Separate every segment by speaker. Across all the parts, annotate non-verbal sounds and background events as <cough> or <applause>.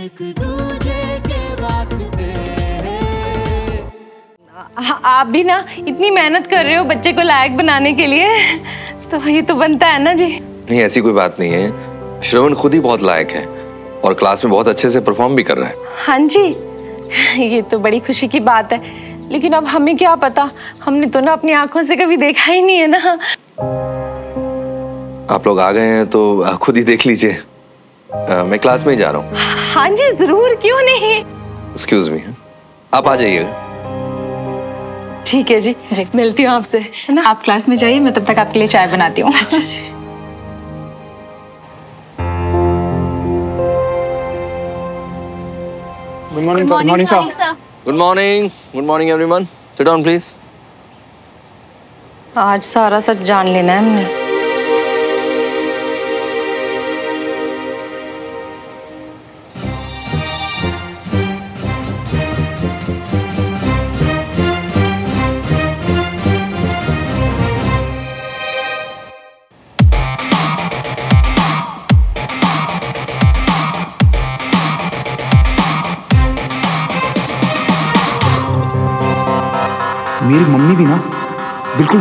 Speaker 1: एक दूजे के वास्ते।
Speaker 2: आप भी ना इतनी मेहनत कर रहे हो बच्चे को लायक बनाने के लिए तो ये तो बनता है ना जी।
Speaker 3: नहीं ऐसी कोई बात नहीं है। श्रवण खुद ही बहुत लायक है और क्लास में बहुत अच्छे से परफॉर्म भी कर रहा है।
Speaker 2: हाँ जी ये तो बड़ी खुशी की बात है। लेकिन अब हमें क्या पता? हमने तो ना अपनी आँखों से कभी देखा ही नहीं है ना।
Speaker 3: आप लोग आ गए हैं तो खुद ही देख लीजिए। आ, मैं क्लास में ही जा रहा हूँ।
Speaker 2: हाँ जी ज़रूर क्यों नहीं?
Speaker 3: एक्सक्यूज मी आप आ जाइएगा
Speaker 2: ठीक है जी जी। मिलती हूँ आपसे है ना?
Speaker 4: आप क्लास में जाइए मैं तब तक आपके लिए चाय बनाती हूँ।
Speaker 2: अच्छा जी।
Speaker 5: Good morning sir morning sir
Speaker 3: good morning good morning everyone sit down please
Speaker 2: आज सारा सच जान लेना है हमने।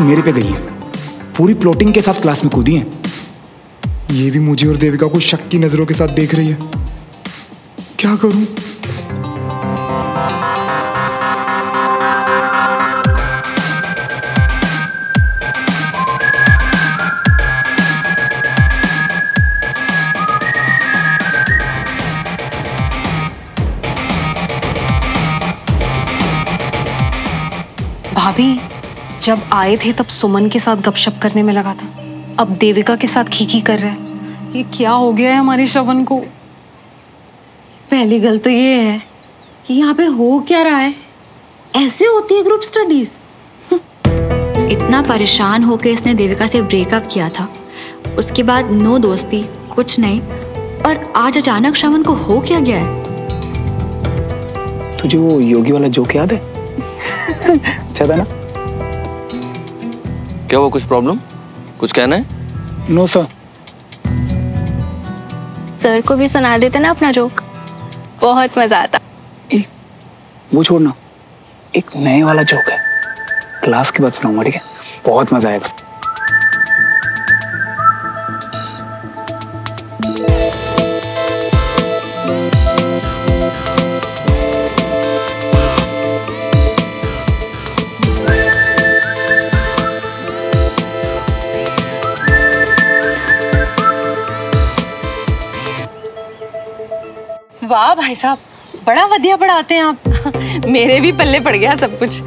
Speaker 5: मेरे पे गई है। पूरी प्लॉटिंग के साथ क्लास में कूदी है। ये भी मुझे और देविका को शक की नज़रों के साथ देख रही है। क्या करूँ?
Speaker 4: जब आए थे तब सुमन के साथ गपशप करने में लगा था। अब देविका के साथ खीखी कर रहा है। ये क्या हो गया है हमारे श्रवण को?
Speaker 2: पहली गल तो ये है कि यहाँ पे हो क्या रहा है? ऐसे होती है ग्रुप स्टडीज़ <laughs>
Speaker 6: इतना परेशान होकर इसने देविका से ब्रेकअप किया था। उसके बाद नो दोस्ती कुछ नहीं। और आज अचानक श्रवण को हो क्या गया है?
Speaker 5: तुझे वो योगी वाला जोक याद है? <laughs> अच्छा था ना?
Speaker 3: क्या हुआ कुछ प्रॉब्लम कुछ कहना है?
Speaker 5: नो सर
Speaker 6: सर को भी सुना देते ना अपना जोक बहुत मज़ा आता।
Speaker 5: ए, वो छोड़ना। एक नए वाला जोक है। क्लास के बाद सुनाऊँगा ठीक है? बहुत मज़ा आएगा।
Speaker 2: वाह भाई साहब बड़ा वधिया पढ़ाते हैं आप। मेरे भी पल्ले पड़ गया सब कुछ।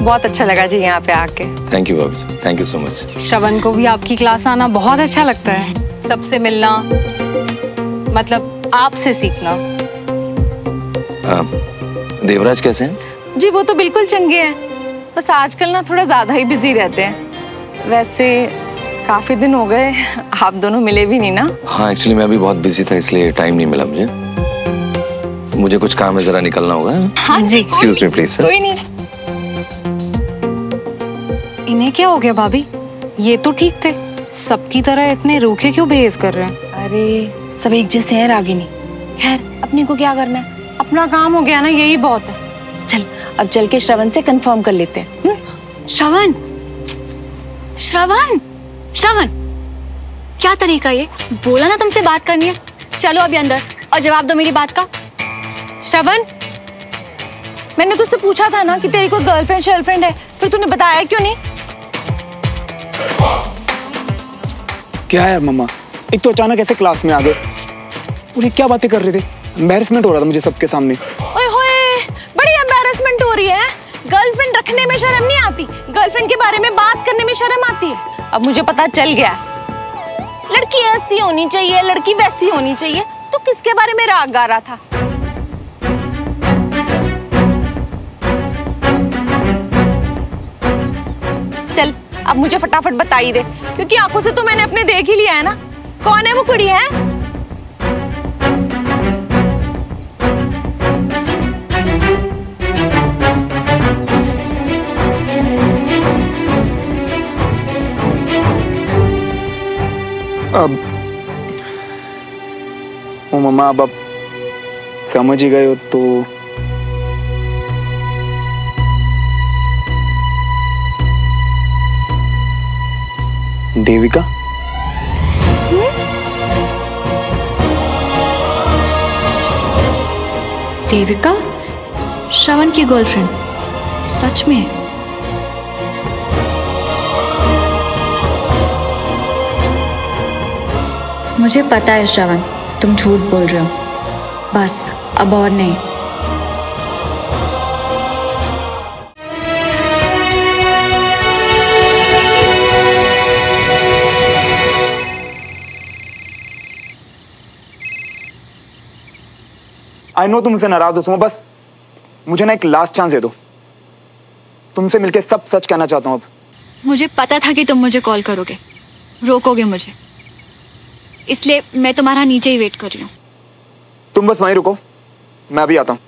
Speaker 2: बहुत अच्छा लगा जी यहाँ पे आके।
Speaker 3: थैंक यू भाभी thank you so much
Speaker 4: Shravan को भी आपकी क्लास आना बहुत अच्छा लगता है। सबसे मिलना मतलब आपसे सीखना।
Speaker 3: देवराज कैसे हैं?
Speaker 2: जी वो तो बिल्कुल चंगे हैं। बस आजकल ना थोड़ा ज़्यादा ही बिज़ी रहते हैं। वैसे काफ़ी दिन हो गए आप दोनों मिले भी नहीं ना?
Speaker 3: हाँ एक्चुअली मैं अभी बहुत बिज़ी था इसलिए टाइम नहीं मिला मुझे। मुझे कुछ काम है जरा निकलना होगा।
Speaker 4: हाँ जी।
Speaker 3: एक्सक्यूज मी प्लीज़ सर
Speaker 2: कोई नहीं।
Speaker 4: इन्हें क्या हो गया भाभी? ये तो ठीक थे। सबकी तरह इतने रूखे क्यों बिहेव कर रहे हैं?
Speaker 2: अरे सब एक जैसे हैं रागिनी। खैर अपने को क्या करना है? अपना काम हो गया ना यही बहुत है। चल अब चल के श्रवण से कंफर्म कर लेते हैं। हम्म?
Speaker 6: श्रवण! श्रवण! श्रवण क्या तरीका ये? बोला ना तुमसे बात करनी है। चलो अभी अंदर और जवाब दो मेरी बात का।
Speaker 2: श्रवण मैंने तुझसे पूछा था ना कि तेरी कोई गर्लफ्रेंड शर्लफ्रेंड है फिर तूने बताया क्यों नहीं?
Speaker 5: क्या यार मम्मा? एक तो अचानक ऐसे क्लास में आ गए। और ये क्या बातें कर रहे थे? एम्बेरसमेंट हो रहा था मुझे सबके सामने।
Speaker 2: ओए होए बड़ी एम्बैरेसमेंट हो रही है। गर्लफ्रेंड रखने में शर्म नहीं आती। गर्लफ्रेंड के बारे में बात करने में शर्म आती है। अब मुझे पता चल गया। लड़की ऐसी होनी चाहिए, लड़की वैसी होनी चाहिए। तो किसके बारे में राग गा रहा था? चल, अब मुझे फटाफट बताई दे, क्योंकि आँखों से तो मैंने अपने देख ही लिया है ना। कौन है वो कुड़ी, है?
Speaker 5: अब ओ मम्मा अब अब समझ ही गए हो तो देविका?
Speaker 6: देविका? श्रवण की गर्लफ्रेंड। सच में? मुझे पता है श्रवण तुम झूठ बोल रहे हो। बस अब और नहीं।
Speaker 5: आई नो तुम मुझसे नाराज़ हो सुमो बस मुझे ना एक लास्ट चांस दे दो। तुमसे मिलके सब सच कहना चाहता हूँ अब।
Speaker 6: मुझे पता था कि तुम मुझे कॉल करोगे। रोकोगे मुझे। इसलिए मैं तुम्हारा नीचे ही वेट कर रही हूँ।
Speaker 5: तुम बस वहीं रुको। मैं अभी आता हूँ।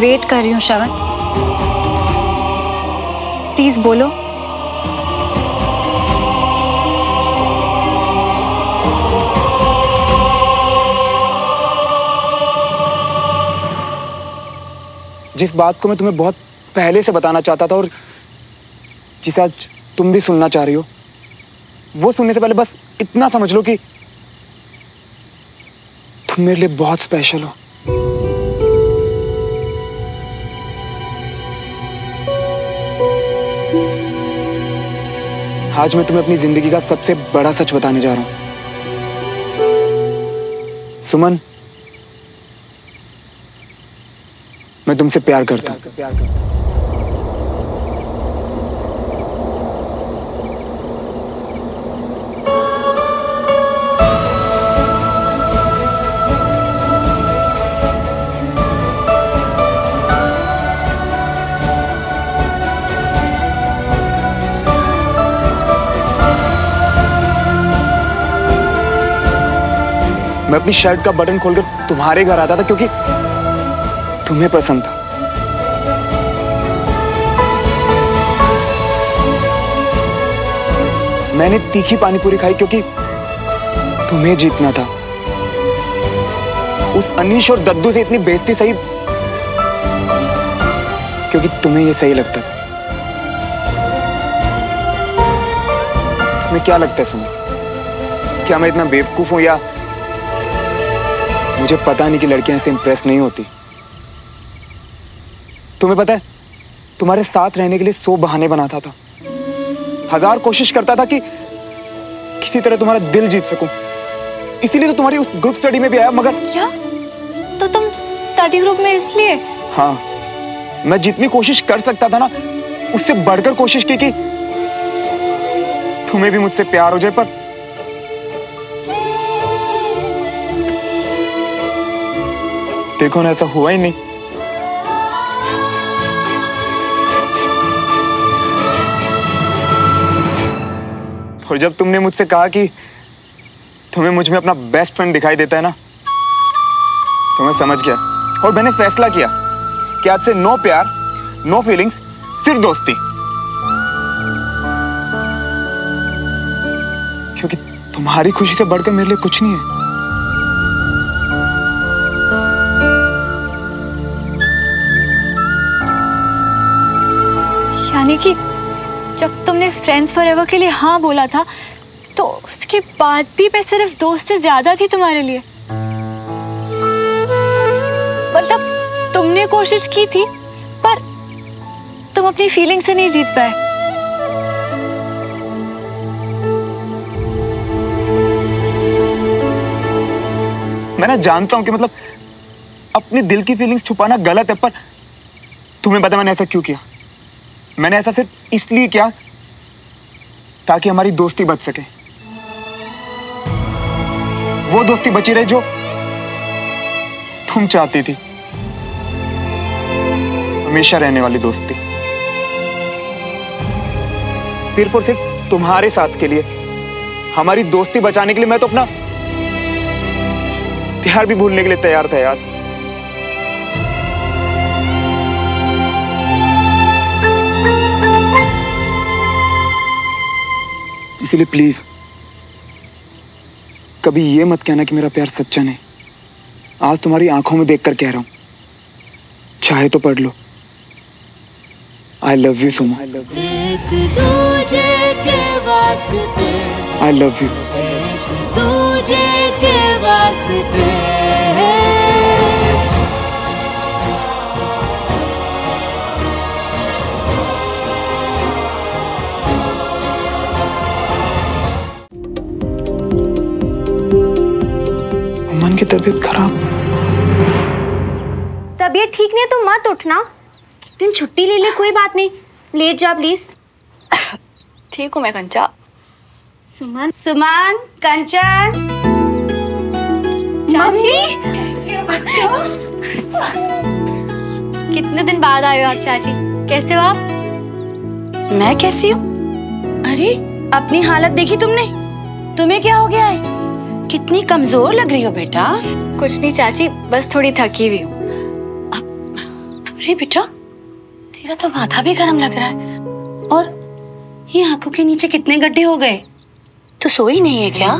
Speaker 6: वेट कर रही हूँ, श्रवण। प्लीज़ बोलो।
Speaker 5: जिस बात को मैं तुम्हें बहुत पहले से बताना चाहता था और जिसे आज तुम भी सुनना चाह रही हो, वो सुनने से पहले बस इतना समझ लो कि तुम मेरे लिए बहुत स्पेशल हो। आज मैं तुम्हें अपनी ज़िंदगी का सबसे बड़ा सच बताने जा रहा हूँ। सुमन, मैं तुमसे प्यार करता हूँ। अपनी शर्ट का बटन खोलकर तुम्हारे घर आता था क्योंकि तुम्हें पसंद था। मैंने तीखी पानीपुरी खाई क्योंकि तुम्हें जीतना था। उस अनीश और दद्दू से इतनी बेइज्जती सही क्योंकि तुम्हें ये सही लगता तुम्हें क्या लगता है सुनो? क्या मैं इतना बेवकूफ़ हूँ या मुझे पता नहीं कि लड़कियाँ ऐसे इंप्रेस नहीं होती। तुम्हें पता है तुम्हारे साथ रहने के लिए सौ बहाने बनाता था। हज़ार कोशिश करता था कि किसी तरह तुम्हारा दिल जीत सकूँ। इसीलिए तो तुम्हारी उस ग्रुप स्टडी में भी आया मगर
Speaker 6: क्या? तो तुम स्टडी ग्रुप में इसलिए
Speaker 5: हाँ मैं जितनी कोशिश कर सकता था ना उससे बढ़कर कोशिश की कि तुम्हें भी मुझसे प्यार हो जाए पर देखो ना, ऐसा हुआ ही नहीं। और जब तुमने मुझसे कहा कि तुम्हें मुझमें अपना बेस्ट फ्रेंड दिखाई देता है ना तो मैं समझ गया। और मैंने फैसला किया कि आज से नो प्यार नो फीलिंग्स सिर्फ़ दोस्ती। क्योंकि तुम्हारी खुशी से बढ़कर मेरे लिए कुछ नहीं है।
Speaker 6: यानी कि जब तुमने फ्रेंड्स फॉर के लिए हाँ बोला था तो उसके बाद भी मैं सिर्फ़ दोस्त से ज़्यादा थी तुम्हारे लिए। मतलब तुमने कोशिश की थी, पर तुम अपनी फीलिंग से नहीं जीत पाए।
Speaker 5: मैं ना जानता हूँ कि मतलब अपने दिल की फीलिंग्स छुपाना गलत है, पर तुम्हें पता मैंने ऐसा क्यों किया? मैंने ऐसा सिर्फ़ इसलिए किया ताकि हमारी दोस्ती बच सके। वो दोस्ती बची रहे जो तुम चाहती थी। हमेशा रहने वाली दोस्ती। सिर्फ़ और सिर्फ़ तुम्हारे साथ के लिए। हमारी दोस्ती बचाने के लिए मैं तो अपना प्यार भी भूलने के लिए तैयार था यार। इसलिए प्लीज़ कभी ये मत कहना कि मेरा प्यार सच्चा नहीं। आज तुम्हारी आँखों में देखकर कह रहा हूँ चाहे तो पढ़ लो। आई लव यू सुमा आई लव यू तबीयत खराब।
Speaker 7: तबीयत ठीक नहीं तो मत उठना। दिन छुट्टी ले ले कोई बात नहीं। लेट जा प्लीज़
Speaker 6: ठीक हूँ मैं कंचा।
Speaker 7: सुमन
Speaker 8: सुमन कंचन।
Speaker 7: चाची? कितने दिन बाद आए हो आप चाची? कैसे हो आप?
Speaker 8: मैं कैसी हूँ? अरे अपनी हालत देखी तुमने? तुम्हें क्या हो गया है? कितनी कमज़ोर लग रही हो बेटा?
Speaker 6: कुछ नहीं चाची बस थोड़ी थकी हुई हूँ।
Speaker 8: अरे बेटा तेरा तो माथा भी गर्म लग रहा है। और ये आँखों के नीचे कितने गड्ढे हो गए? तो सोई नहीं है क्या?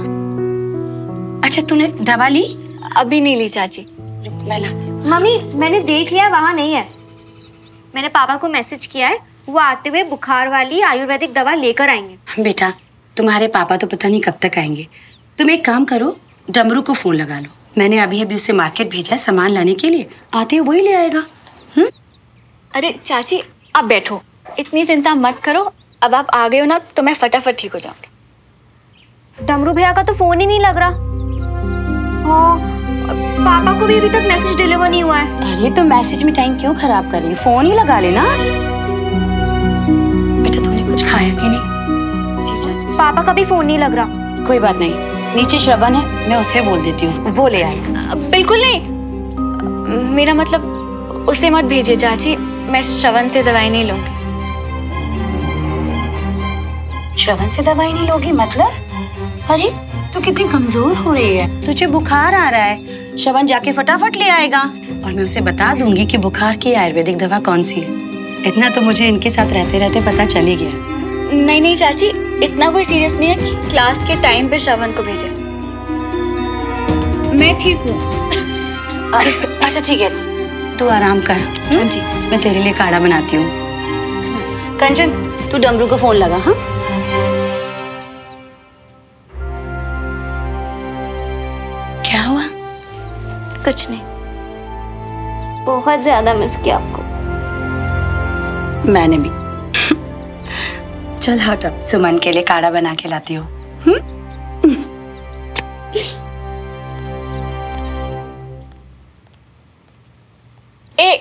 Speaker 8: अच्छा तूने दवा ली?
Speaker 6: अभी नहीं ली चाची।
Speaker 8: मैं लाती हूँ।
Speaker 7: मम्मी मैंने देख लिया वहाँ नहीं है। मैंने पापा को मैसेज किया है वो आते हुए बुखार वाली आयुर्वेदिक दवा लेकर आएँगे।
Speaker 8: बेटा तुम्हारे पापा तो पता नहीं कब तक आएँगे। तुम एक काम करो डमरू को फ़ोन लगा लो। मैंने अभी अभी उसे मार्केट भेजा है सामान लाने के लिए। आते ही वही ले आएगा।
Speaker 6: अरे चाची आप बैठो। इतनी चिंता मत करो। अब आप आ गए हो ना तो मैं फटाफट ठीक हो जाऊँगी।
Speaker 7: डमरू भैया का तो फ़ोन ही नहीं लग रहा। हाँ, पापा को भी अभी तक मैसेज डिलीवर नहीं हुआ है।
Speaker 8: अरे तो मैसेज में टाइम क्यों खराब कर रही है? फ़ोन ही लगा लेना। बेटा तुमने कुछ खाया कि नहीं?
Speaker 7: पापा का भी फ़ोन नहीं लग रहा।
Speaker 8: कोई बात नहीं। नीचे श्रवण है मैं उसे बोल देती हूँ। वो ले आएगा
Speaker 6: बिल्कुल नहीं। मेरा मतलब उसे मत भेजिए चाची। मैं श्रवण से दवाई नहीं लूँगी।
Speaker 8: श्रवण से दवाई नहीं लोगी मतलब? अरे तू कितनी कमज़ोर हो रही है। तुझे बुखार आ रहा है। श्रवण जाके फटाफट ले आएगा। और मैं उसे बता दूँगी कि बुखार की आयुर्वेदिक दवा कौन सी है। इतना तो मुझे इनके साथ रहते रहते पता चल ही गया।
Speaker 6: नहीं नहीं चाची इतना कोई सीरियस नहीं है कि क्लास के टाइम पे श्रवण को भेजे। मैं ठीक हूँ। <laughs>
Speaker 8: अच्छा ठीक है। तू आराम कर। हाँ जी मैं तेरे लिए काढ़ा बनाती हूँ। कंचन तू डमरू को फ़ोन लगा हाँ? क्या हुआ?
Speaker 7: कुछ नहीं। बहुत ज़्यादा मिस किया आपको।
Speaker 8: मैंने भी। चल हट अब। सुमन के लिए काढ़ा बना के लाती हूँ।
Speaker 6: ए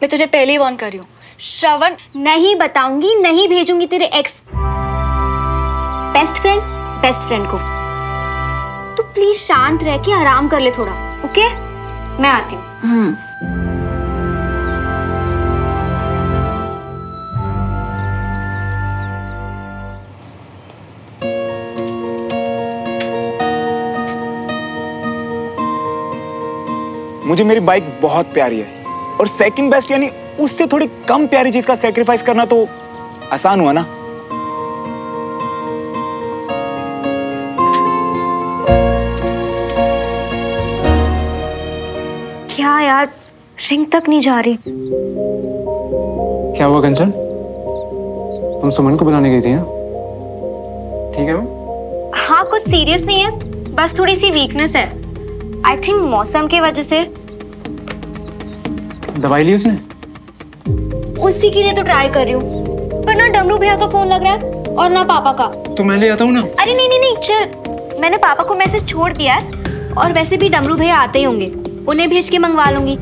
Speaker 6: मैं तुझे पहले ही वार्न कर रही हूँ। श्रवण
Speaker 7: नहीं बताऊँगी नहीं भेजूँगी तेरे ex best friend best friend को। तू प्लीज़ शांत रह के आराम कर ले थोड़ा ओके मैं आती हूँ।
Speaker 5: मुझे मेरी बाइक बहुत प्यारी है। और सेकंड बेस्ट यानी उससे थोड़ी कम प्यारी चीज़ का सेक्रीफाइस करना तो आसान हुआ ना?
Speaker 7: क्या यार रिंग तक नहीं जा रही।
Speaker 9: क्या हुआ कंचन? तुम सुमन को बुलाने गई थी ना ठीक है वो
Speaker 7: हाँ कुछ सीरियस नहीं है बस थोड़ी सी वीकनेस है। आई थिंक मौसम की वजह से।
Speaker 9: दवाई ली उसने?
Speaker 7: उसी के लिए तो ट्राई कर रही हूँ। पर ना डमरू भैया का फ़ोन लग रहा है और ना पापा का।
Speaker 9: तो मैं ले आता हूँ ना?
Speaker 7: अरे नहीं नहीं नहीं चल। मैंने पापा को मैसेज छोड़ दिया है और वैसे भी डमरू भैया आते ही होंगे। उन्हें भेज के मंगवा लूँगी।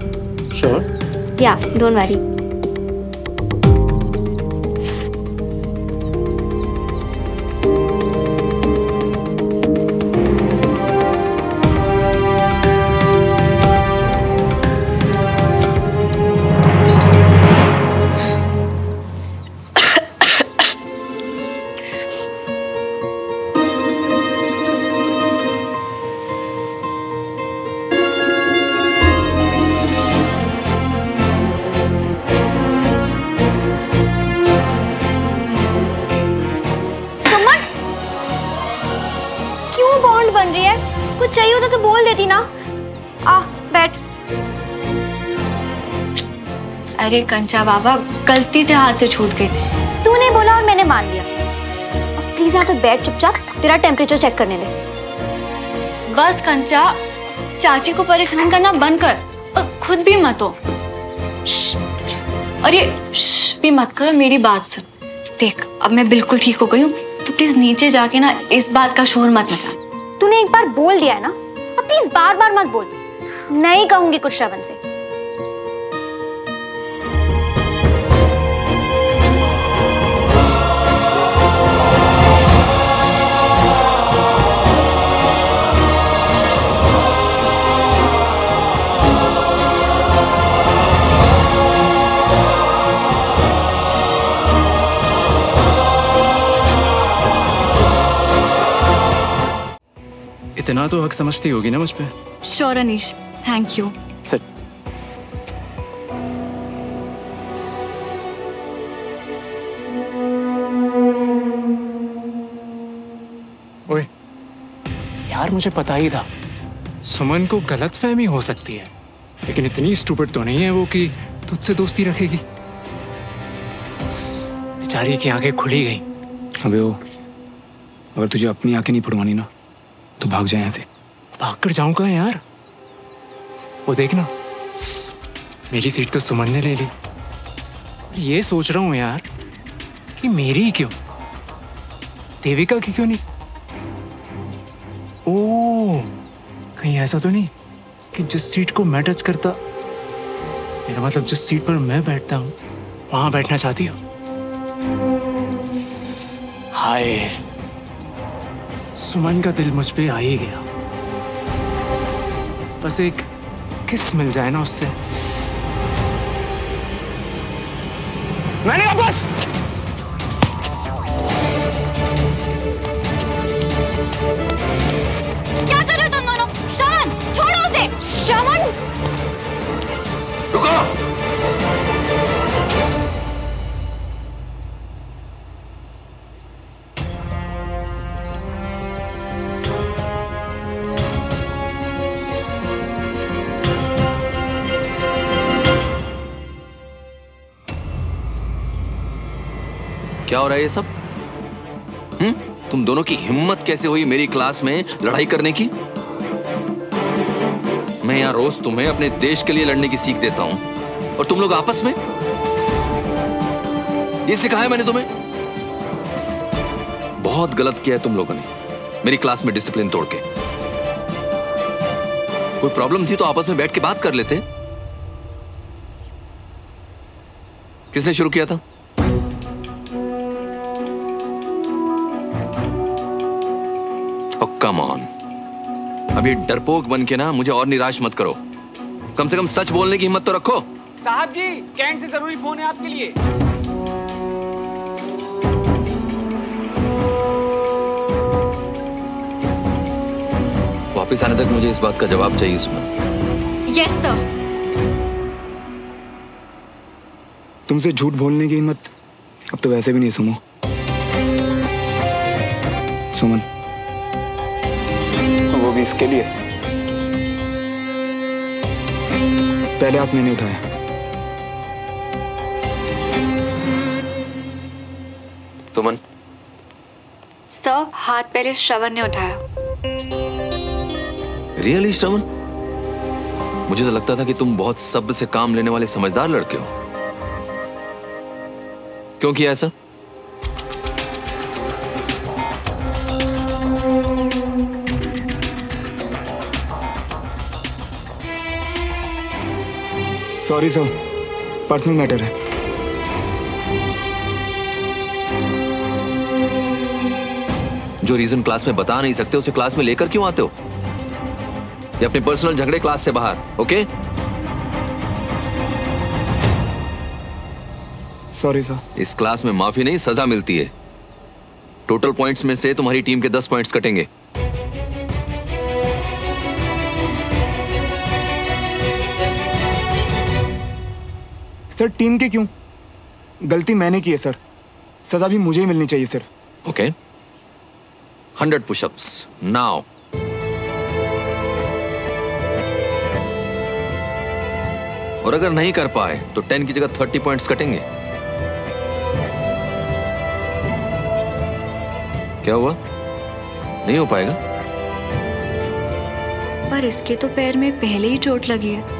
Speaker 9: श्योर
Speaker 7: या डोंट वरी
Speaker 6: अरे कंचा बाबा गलती से हाथ से छूट गई थी।
Speaker 7: तूने बोला और मैंने मान लिया। अब प्लीज़ यहाँ पे बैठ चुपचाप तेरा टेम्परेचर चेक करने दे।
Speaker 6: बस कंचा चाची को परेशान करना बंद कर और खुद भी मत हो। और ये भी मत करो मेरी बात सुन। देख अब मैं बिल्कुल ठीक हो गई हूँ तो प्लीज़ नीचे जाके ना इस बात का शोर मत मचा
Speaker 7: तूने एक बार बोल दिया है ना अब प्लीज़ बार बार मत बोल। नहीं कहूँगी कुछ श्रवण से।
Speaker 10: इतना तो हक समझती होगी ना मुझ पे?
Speaker 6: Sure Anish thank you
Speaker 10: sir. ओए। यार मुझे पता ही था। सुमन को गलत फहमी हो सकती है लेकिन इतनी स्टूपिड तो नहीं है वो कि तुझसे दोस्ती रखेगी। बेचारी की आँखें खुली गई। अबे ओ अगर तुझे अपनी आँखें नहीं फुड़वानी ना तो भाग जाए यहाँ से। भाग कर जाऊँ कहाँ यार? वो देखना। मेरी सीट तो सुमन ने ले ली। ये सोच रहा हूँ यार कि मेरी क्यों? देविका की क्यों नहीं? ओ, कहीं ऐसा तो नहीं कि जिस सीट को मैं टच करता, मेरा मतलब जिस सीट पर मैं बैठता हूँ, वहाँ बैठना चाहती हो। हाय। सुमन का दिल मुझ पे आ ही गया। बस एक किस मिल जाए ना उससे। मैंने बस!
Speaker 6: हो
Speaker 3: रहा है ये सब? हम्म? तुम दोनों की हिम्मत कैसे हुई मेरी क्लास में लड़ाई करने की? मैं यहाँ रोज तुम्हें अपने देश के लिए लड़ने की सीख देता हूँ। और तुम लोग आपस में? ये सिखाया मैंने तुम्हें? बहुत गलत किया है तुम लोगों ने मेरी क्लास में डिसिप्लिन तोड़ के। कोई प्रॉब्लम थी तो आपस में बैठ के बात कर लेते। किसने शुरू किया था? कम ऑन ये डरपोक बन के ना मुझे और निराश मत करो। कम से कम सच बोलने की हिम्मत तो रखो।
Speaker 11: साहब जी कैंट से ज़रूरी फ़ोन है आपके लिए।
Speaker 3: वापस आने तक मुझे इस बात का जवाब चाहिए सुमन
Speaker 6: यस सर
Speaker 10: तुमसे झूठ बोलने की हिम्मत अब तो वैसे भी नहीं सुमो। सुमन।
Speaker 5: इसके लिए।
Speaker 10: पहले हाथ मैंने उठाया।
Speaker 3: सुमन।
Speaker 6: सर हाथ पहले श्रवण ने उठाया।
Speaker 3: रियली श्रवण? मुझे तो लगता था कि तुम बहुत सब्र से काम लेने वाले समझदार लड़के हो। क्यों किया ऐसा?
Speaker 10: सॉरी सर पर्सनल मैटर है।
Speaker 3: जो रीजन क्लास में बता नहीं सकते उसे क्लास में लेकर क्यों आते हो? ये अपने पर्सनल झगड़े क्लास से बाहर ओके
Speaker 10: सॉरी सर
Speaker 3: इस क्लास में माफ़ी नहीं सजा मिलती है। टोटल पॉइंट्स में से तुम्हारी टीम के दस पॉइंट्स कटेंगे।
Speaker 10: सर टीम के क्यों? गलती मैंने की है सर। सजा भी मुझे ही मिलनी चाहिए सिर्फ़
Speaker 3: ओके। Hundred pushups. नाउ। और अगर नहीं कर पाए तो टेन की जगह थर्टी पॉइंट्स कटेंगे। क्या हुआ? नहीं हो पाएगा?
Speaker 6: पर इसके तो पैर में पहले ही चोट लगी है।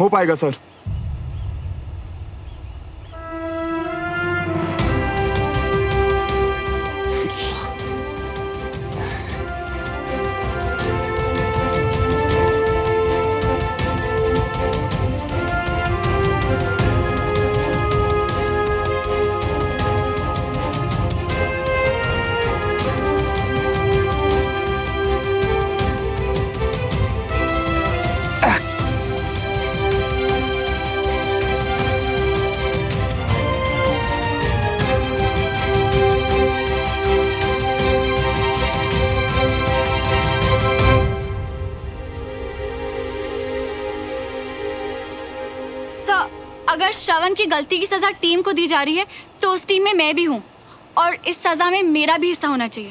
Speaker 5: हो पाएगा सर।
Speaker 6: श्रवण की गलती की सजा टीम को दी जा रही है तो उस टीम में मैं भी हूँ। और इस सजा में मेरा भी हिस्सा होना चाहिए।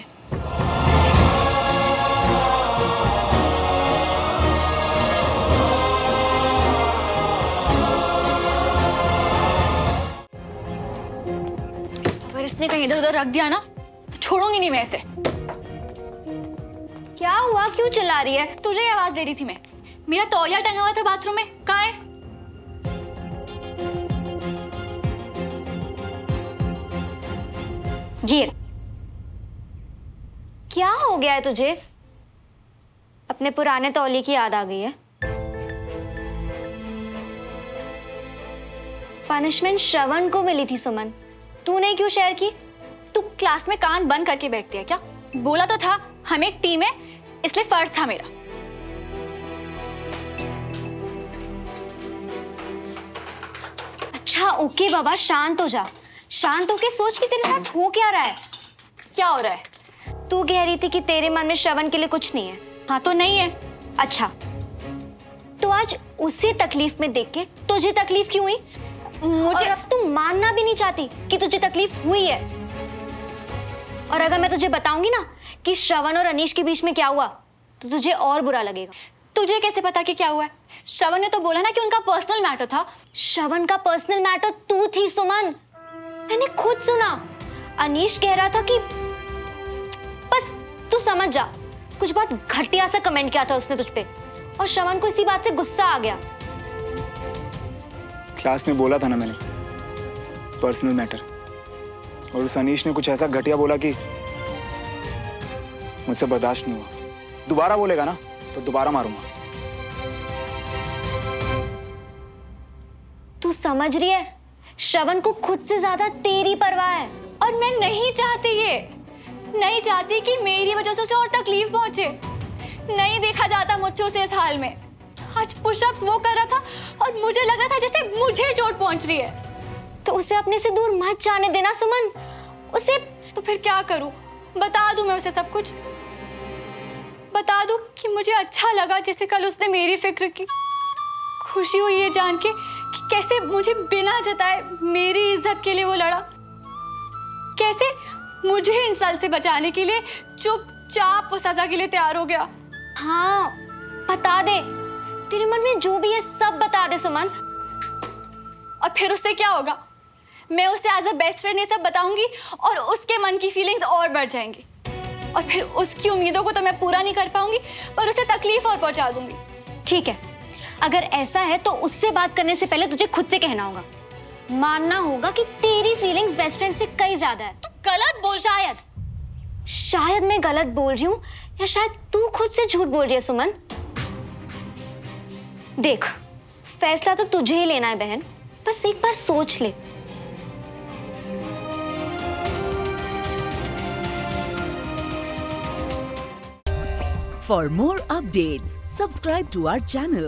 Speaker 6: अगर इसने कहीं इधर उधर रख दिया ना तो छोड़ूँगी नहीं मैं इसे।
Speaker 7: क्या हुआ? क्यों चिल्ला रही है?
Speaker 6: तुझे आवाज़ दे रही थी मैं। मेरा तौलिया टंगा हुआ था बाथरूम में। कहाँ है?
Speaker 7: जी। क्या हो गया है तुझे? अपने पुराने तौली की याद आ गई है। पनिशमेंट श्रवण को मिली थी सुमन। तूने क्यों शेयर की?
Speaker 6: तू क्लास में कान बंद करके बैठती है क्या? बोला तो था हम एक टीम है इसलिए फ़र्ज़ था मेरा।
Speaker 7: अच्छा ओके बाबा शांत हो जा। शांत होके सोच कि तेरे साथ हो क्या रहा है?
Speaker 6: क्या हो रहा है?
Speaker 7: तू कह रही थी कि तेरे मन में श्रवण के लिए कुछ नहीं है।
Speaker 6: हाँ तो नहीं है।
Speaker 7: अच्छा तो आज उसे तकलीफ़ में देख के तुझे तकलीफ़ क्यों हुई?
Speaker 6: मुझे
Speaker 7: और अब तू मानना भी नहीं चाहती कि तुझे तकलीफ़ हुई है। और अगर मैं तुझे बताऊँगी ना कि श्रवण और अनीश के बीच में क्या हुआ तो तुझे और बुरा लगेगा।
Speaker 6: तुझे कैसे पता कि क्या हुआ है? श्रवण ने तो बोला ना कि उनका पर्सनल मैटर था।
Speaker 7: श्रवण का पर्सनल मैटर तू थी सुमन। मैंने खुद सुना। अनीश कह रहा था कि बस तू समझ जा। कुछ बहुत घटिया सा कमेंट किया था उसने तुझ पे। और श्रवण को इसी बात से गुस्सा आ गया।
Speaker 5: क्लास में बोला था ना मैंने। पर्सनल मैटर और उस अनीश ने कुछ ऐसा घटिया बोला कि मुझसे बर्दाश्त नहीं हुआ। दोबारा बोलेगा ना तो दोबारा मारूँगा।
Speaker 7: तू समझ रही है? श्रवण को खुद से ज़्यादा तेरी परवाह है।
Speaker 6: और मैं नहीं चाहती ये। नहीं चाहती कि मेरी वजह से उसे और तकलीफ़ पहुँचे। नहीं देखा जाता मुझसे उसे इस हाल में। आज पुशअप्स वो कर रहा था और मुझे लग रहा था जैसे मुझे चोट पहुँच रही है।
Speaker 7: तो उसे अपने से दूर मत जाने देना सुमन। उसे
Speaker 6: तो फिर क्या करूँ? बता दूँ मैं उसे सब कुछ? बता दूँ कि मुझे अच्छा लगा जैसे कल उसने मेरी फ़िक्र की। खुशी हुई ये जान के कि कैसे मुझे बिना जताए मेरी इज़्ज़त के लिए वो लड़ा? कैसे मुझे इंसान से बचाने के लिए चुपचाप वो सजा के लिए तैयार हो गया?
Speaker 7: हाँ बता दे। तेरे मन में जो भी है सब बता दे सुमन।
Speaker 6: और फिर उससे क्या होगा? मैं उसे एज अ बेस्ट फ्रेंड ये सब बताऊँगी और उसके मन की फीलिंग्स और बढ़ जाएँगी। और फिर उसकी उम्मीदों को तो मैं पूरा नहीं कर पाऊँगी पर उसे तकलीफ़ और पहुँचा दूँगी।
Speaker 7: ठीक है। अगर ऐसा है तो उससे बात करने से पहले तुझे खुद से कहना होगा। मानना होगा कि तेरी फीलिंग्स बेस्ट फ्रेंड से कई ज़्यादा है।
Speaker 6: गलत बोल
Speaker 7: शायद। शायद मैं गलत बोल रही हूँ या शायद तू खुद से झूठ बोल रही है सुमन? देख फैसला तो तुझे ही लेना है बहन। बस एक बार सोच ले।
Speaker 12: For more updates, subscribe to our channel,